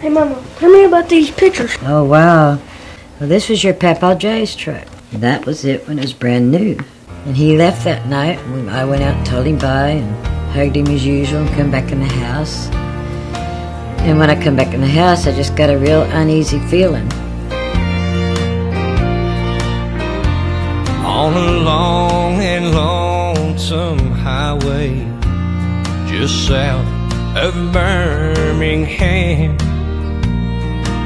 Hey, Mama, tell me about these pictures. Oh, wow. Well, this was your Papa Jay's truck. That was it when it was brand new. And he left that night when I went out and told him bye and hugged him as usual and come back in the house. And when I come back in the house, I just got a real uneasy feeling. On a long and lonesome highway just south of Birmingham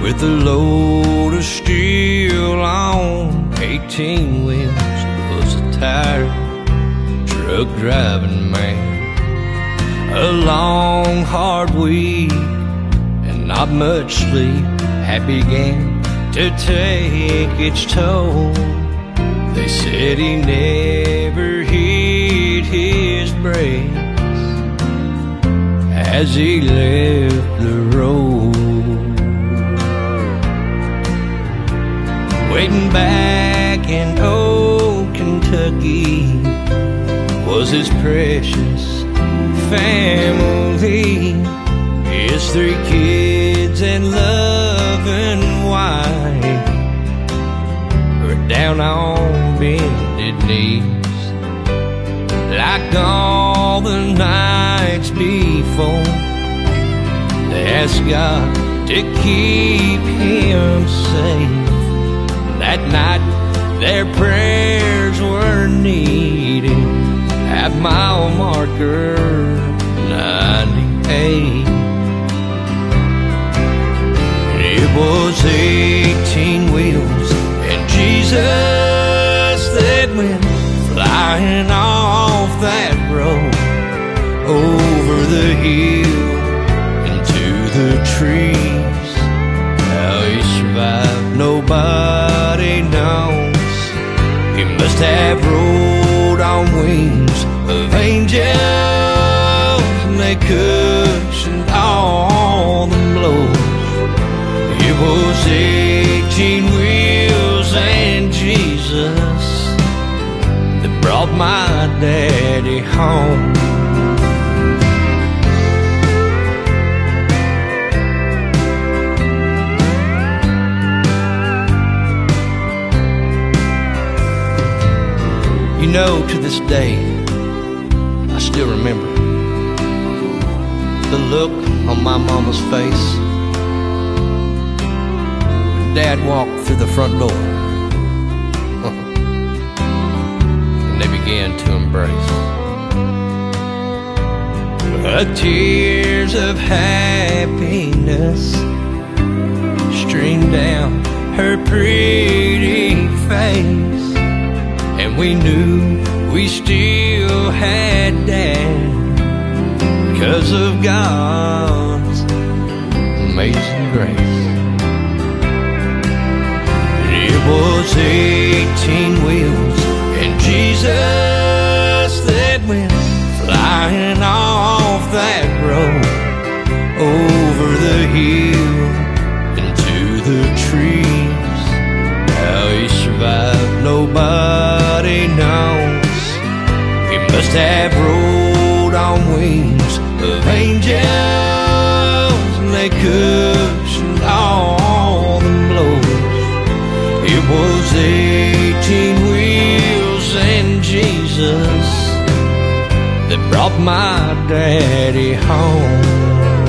with a load of steel on 18 wheels was a tired truck driving man. A long, hard week and not much sleep had began to take its toll. They said he never hit his brakes as he left the road. Waiting back in old Kentucky was his precious family. His three kids and loving wife were down on bended knees like all the nights before. They asked God to keep him safe. That night, their prayers were needed at mile marker 98. It was 18 wheels and Jesus that went flying off that road over the hill into the trees. Must have rode on wings of angels, and they cushioned all the blows. It was 18 wheels and Jesus that brought my daddy home. You know, to this day, I still remember the look on my mama's face. Dad walked through the front door, and they began to embrace. The tears of happiness streamed down her pretty face. We knew we still had Dad because of God's amazing grace. It was 18 wheels and Jesus that went flying Have rode on wings of angels, and they cushioned all the blows. It was 18 wheels and Jesus that brought my daddy home.